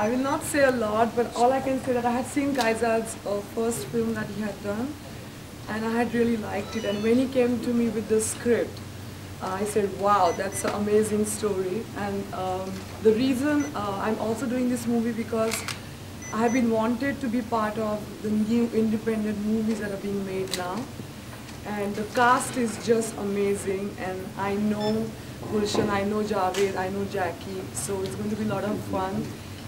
I will not say a lot, but all I can say that I had seen Kaizad's uh, first film that he had done, and I had really liked it. And when he came to me with the script, uh, I said, "Wow, that's an amazing story." And um, the reason uh, I'm also doing this movie because I have been wanted to be part of the new independent movies that are being made now, and the cast is just amazing. And I know Gulshan, I know Javed, I know Jackie, so it's going to be a lot of fun.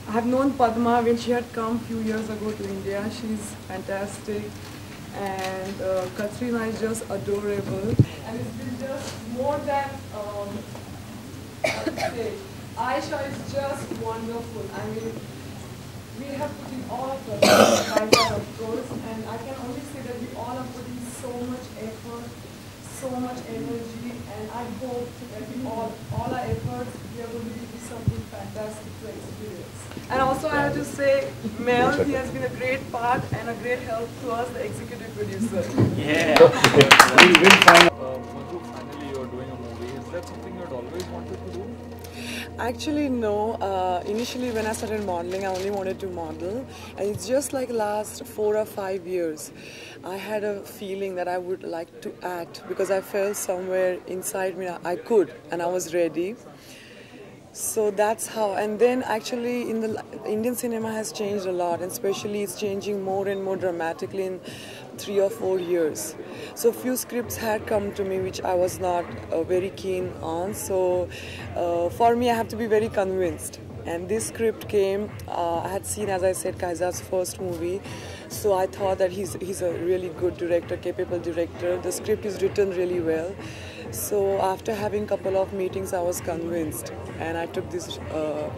I have known Padma when she had come few years ago to India. She's fantastic. And uh, Katrina is just adorable. And it's been just more than, um, say, Aisha is just wonderful. I mean, we have put in all of us, of course, and I can only say that we all are putting so much effort, so much energy, and I hope that we all, all our efforts, we will be something fantastic to experience. And also I have to say, Mel, he has been a great part and a great help to us, the executive producer. Yeah. we'll, we'll find Actually, no. Uh, initially, when I started modeling, I only wanted to model, and it's just like last four or five years. I had a feeling that I would like to act because I felt somewhere inside me I could, and I was ready. So that's how. And then actually, in the Indian cinema has changed a lot, and especially it's changing more and more dramatically in three or four years. So few scripts had come to me which I was not uh, very keen on. So uh, for me, I have to be very convinced. And this script came. Uh, I had seen, as I said, Kaizad's first movie. So I thought that he's he's a really good director, capable director. The script is written really well. So after having a couple of meetings, I was convinced, and I took this uh,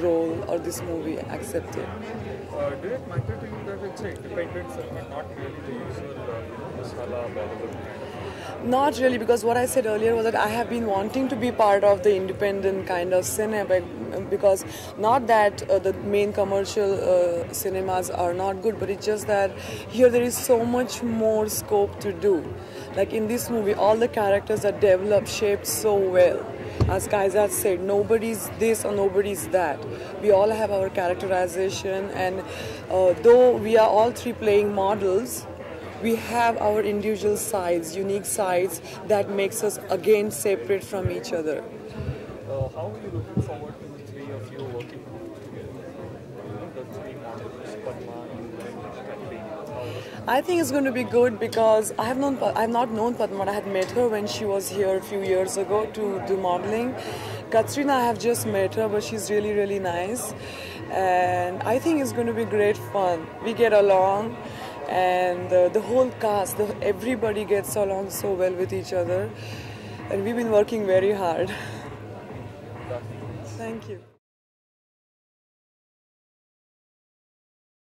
role or this movie accepted. Uh, did it matter to you that it's an independent film and not really the usual uh, masala Bollywood kind of Not really, because what I said earlier was that I have been wanting to be part of the independent kind of cinema because not that uh, the main commercial uh, cinemas are not good, but it's just that here there is so much more scope to do. Like in this movie, all the characters are developed, shaped so well. As Kaizad said, nobody's this or nobody's that. We all have our characterization, and uh, though we are all three playing models, we have our individual sides, unique sides that makes us again separate from each other. Uh, how are you looking forward to the three of you working together? You know, the three models, Padma, you and Katrina. How I think it's going to be good because I have known I have not known Padma. I had met her when she was here a few years ago to do modeling. Katrina, I have just met her, but she's really really nice, and I think it's going to be great fun. We get along, and uh, the whole cast, the, everybody gets along so well with each other, and we've been working very hard. Thank you.